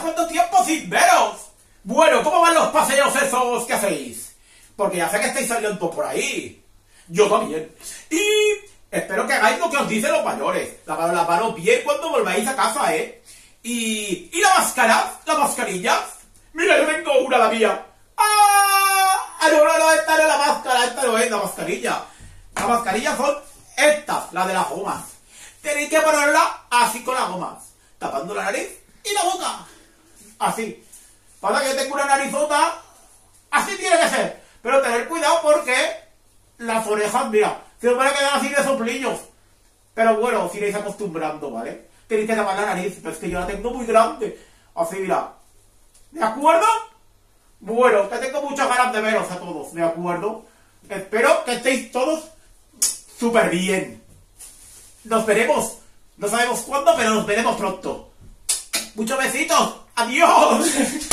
cuánto tiempo sin veros! Bueno, ¿cómo van los paseos esos que hacéis? Porque ya sé que estáis saliendo por ahí. Yo también. Y espero que hagáis lo que os dicen los mayores. Lavaros las manos bien cuando volváis a casa, ¿eh? Y... ¿Y la máscara? ¿La mascarilla? Mira, yo tengo una, la mía. ¡Ah! ah no, no, no, esta no es la máscara, esta no es la mascarilla. La mascarilla son estas, las de las gomas. Tenéis que ponerla así con las gomas. Tapando la nariz y la boca. Así. Para que tengo una narizota, así tiene que ser. Pero tener cuidado porque las orejas, mira, se os van a quedar así de soplillos. Pero bueno, os iréis acostumbrando, ¿vale? Tenéis que tapar la nariz, pero es que yo la tengo muy grande. Así, mira. ¿De acuerdo? Bueno, que tengo muchas ganas de veros a todos, ¿de acuerdo? Espero que estéis todos súper bien. Nos veremos. No sabemos cuándo, pero nos veremos pronto. Muchos besitos. Adiós.